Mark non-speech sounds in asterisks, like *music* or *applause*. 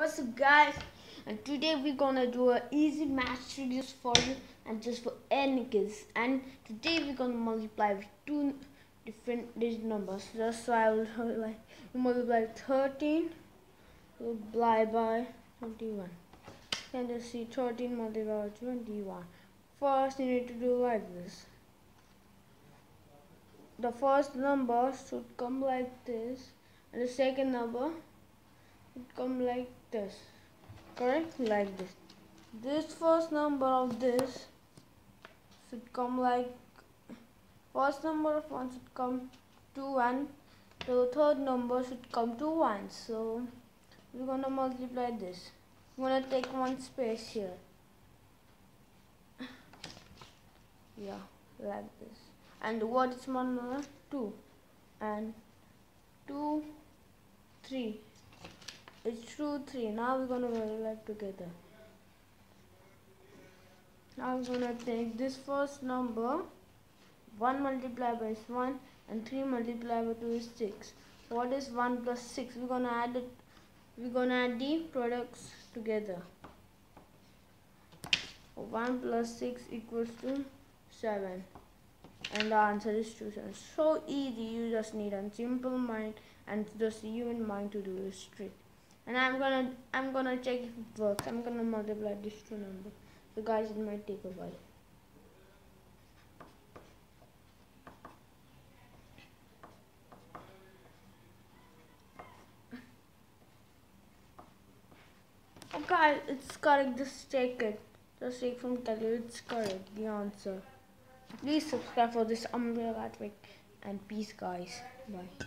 What's up guys? And today we're gonna do a easy math just for you and just for any kids. And today we're gonna multiply with two different digit numbers. Just so I will *laughs* like multiply 13 multiply by 21. You can just see 13 multiplied by 21. First you need to do like this. The first number should come like this and the second number come like this. Correct? Like this. This first number of this should come like first number of one should come to one the third number should come to one. So we're gonna multiply this. We're gonna take one space here. *laughs* Yeah like this. And what is one number two? And two three two, three. Now we're gonna multiply together. Now I'm gonna take this first number. 1 multiplied by is 1 and 3 multiplied by 2 is 6. What is 1 plus 6? We're gonna add it. We're gonna add the products together. 1 plus 6 equals to 7 and the answer is 2 7 so easy you just need a simple mind and just even mind to do this trick and I'm gonna I'm gonna check if it works. I'm gonna multiply these two numbers. So guys it might take a while okay it's correct. Just check it. Just check from calculator it's correct the answer. Please subscribe for this umbrella trick and peace guys. Bye